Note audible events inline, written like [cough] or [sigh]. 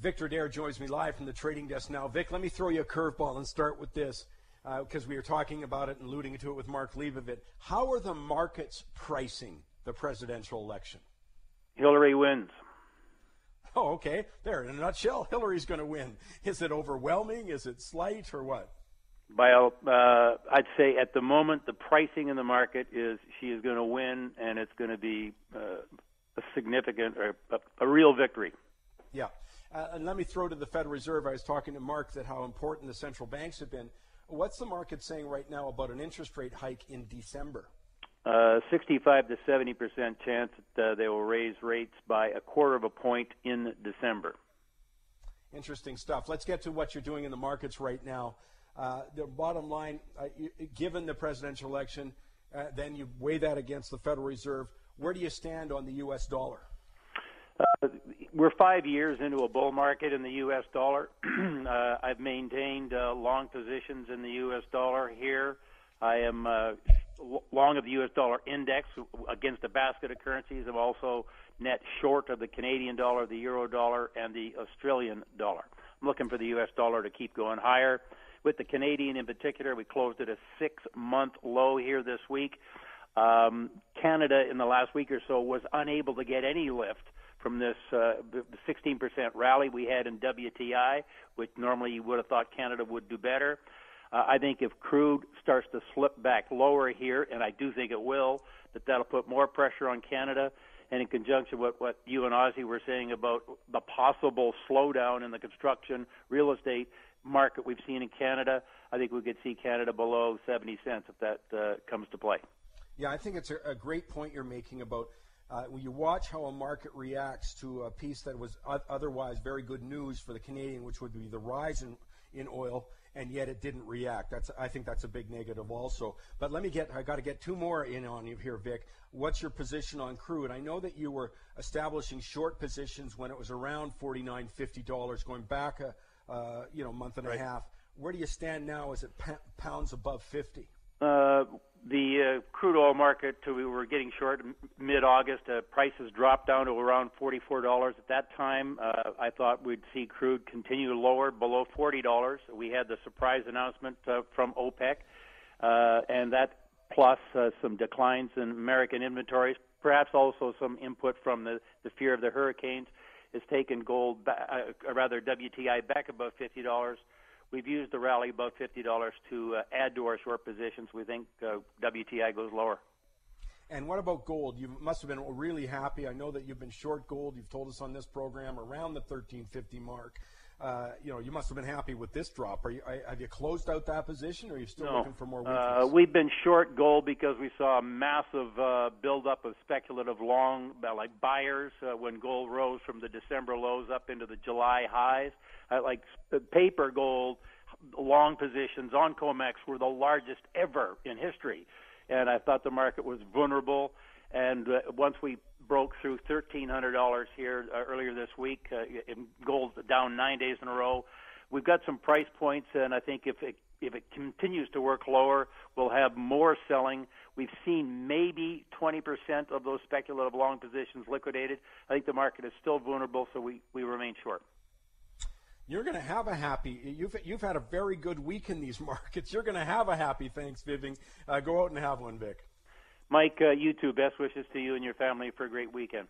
Victor Adair joins me live from the trading desk now. Vic, let me throw you a curveball and start with this because uh, we were talking about it and alluding to it with Mark Leibovit. How are the markets pricing the presidential election? Hillary wins. Oh, okay. There, in a nutshell, Hillary's going to win. Is it overwhelming? Is it slight, or what? By uh, I'd say at the moment the pricing in the market is she is going to win, and it's going to be uh, a significant or a, a real victory. Yeah, uh, and let me throw to the Federal Reserve. I was talking to Mark that how important the central banks have been. What's the market saying right now about an interest rate hike in December? Uh, 65 to 70 percent chance that uh, they will raise rates by a quarter of a point in December. Interesting stuff. Let's get to what you're doing in the markets right now. Uh, the bottom line, uh, given the presidential election, uh, then you weigh that against the Federal Reserve. Where do you stand on the U.S. dollar? We're five years into a bull market in the U.S. dollar. [clears throat] uh, I've maintained uh, long positions in the U.S. dollar here. I am uh, long of the U.S. dollar index against a basket of currencies. I'm also net short of the Canadian dollar, the euro dollar, and the Australian dollar. I'm looking for the U.S. dollar to keep going higher. With the Canadian in particular, we closed at a six month low here this week. Um, Canada in the last week or so was unable to get any lift from this uh, 16% rally we had in WTI, which normally you would have thought Canada would do better. Uh, I think if crude starts to slip back lower here, and I do think it will, that that'll put more pressure on Canada. And in conjunction with what you and Ozzy were saying about the possible slowdown in the construction real estate market we've seen in Canada, I think we could see Canada below 70 cents if that uh, comes to play. Yeah, I think it's a, a great point you're making about uh, when you watch how a market reacts to a piece that was otherwise very good news for the Canadian, which would be the rise in, in oil, and yet it didn't react. That's I think that's a big negative also. But let me get I got to get two more in on you here, Vic. What's your position on crude? I know that you were establishing short positions when it was around $49, $50, going back a uh, you know month and right. a half. Where do you stand now? Is it pounds above 50? Uh, uh, crude oil market, to we were getting short mid-August. Uh, prices dropped down to around $44 at that time. Uh, I thought we'd see crude continue lower below $40. We had the surprise announcement uh, from OPEC, uh, and that plus uh, some declines in American inventories, perhaps also some input from the, the fear of the hurricanes, has taken gold, ba- uh, rather WTI back above $50. We've used the rally above $50 to uh, add to our short positions. We think uh, WTI goes lower. And what about gold? You must have been really happy. I know that you've been short gold. You've told us on this program around the 1350 mark. Uh, you know, you must have been happy with this drop. Are you, have you closed out that position, or are you still no. looking for more weakness? Uh, we've been short gold because we saw a massive uh, buildup of speculative long, uh, like buyers, uh, when gold rose from the December lows up into the July highs. Like paper gold, long positions on COMEX were the largest ever in history, and I thought the market was vulnerable. And uh, once we broke through $1,300 here uh, earlier this week. Uh, gold down nine days in a row. We've got some price points, and I think if it if it continues to work lower, we'll have more selling. We've seen maybe 20% of those speculative long positions liquidated. I think the market is still vulnerable, so we, we remain short. You're going to have a happy. You've you've had a very good week in these [laughs] markets. You're going to have a happy Thanksgiving. Uh, go out and have one, Vic. Mike, uh, you too. Best wishes to you and your family for a great weekend.